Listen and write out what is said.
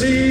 see